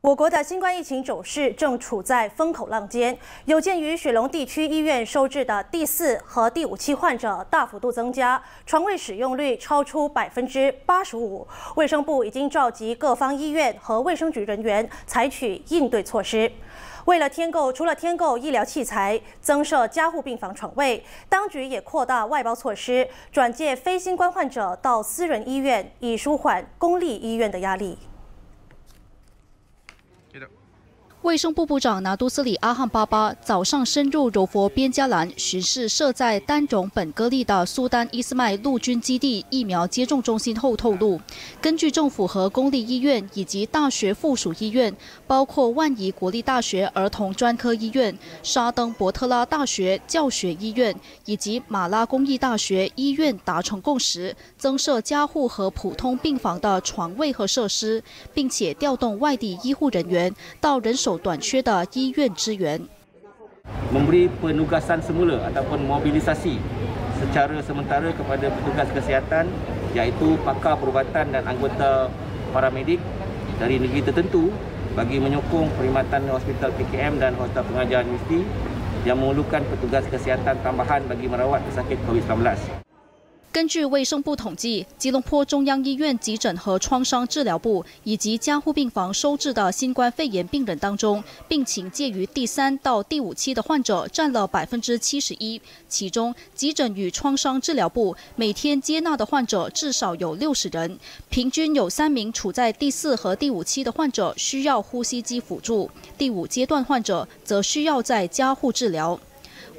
我国的新冠疫情走势正处在风口浪尖，有鉴于雪龙地区医院收治的第四和第五期患者大幅度增加，床位使用率超出百分之八十五，卫生部已经召集各方医院和卫生局人员采取应对措施。为了添购，除了添购医疗器材、增设加护病房床位，当局也扩大外包措施，转介非新冠患者到私人医院，以舒缓公立医院的压力。Get up. 卫生部部长拿督斯里阿汉巴巴早上深入柔佛边加兰巡视设在丹种本戈利的苏丹伊斯麦陆军基地疫苗接种中心后透露，根据政府和公立医院以及大学附属医院，包括万宜国立大学儿童专科医院、沙登伯特拉大学教学医院以及马拉公益大学医院达成共识，增设加护和普通病房的床位和设施，并且调动外地医护人员到人手。短缺的医院资源。Memberi penugasan semula ataupun mobilisasi secara sementara kepada petugas kesihatan iaitu pakar perubatan dan anggota paramedik dari negeri tertentu bagi menyokong perkhidmatan hospital PKM dan hospital pengajar universiti yang memerlukan petugas kesihatan tambahan bagi merawat pesakit COVID-19. 根据卫生部统计，吉隆坡中央医院急诊和创伤治疗部以及加护病房收治的新冠肺炎病人当中，病情介于第三到第五期的患者占了百分之七十一。其中，急诊与创伤治疗部每天接纳的患者至少有六十人，平均有三名处在第四和第五期的患者需要呼吸机辅助，第五阶段患者则需要在加护治疗。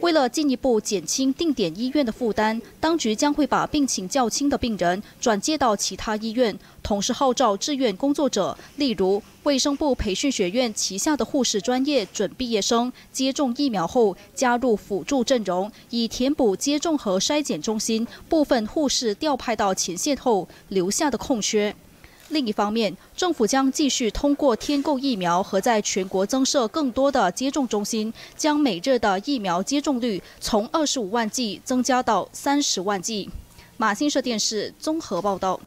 为了进一步减轻定点医院的负担，当局将会把病情较轻的病人转介到其他医院，同时号召志愿工作者，例如卫生部培训学院旗下的护士专业准毕业生，接种疫苗后加入辅助阵容，以填补接种和筛检中心部分护士调派到前线后留下的空缺。另一方面，政府将继续通过添购疫苗和在全国增设更多的接种中心，将每日的疫苗接种率从二十五万剂增加到三十万剂。马新社电视综合报道。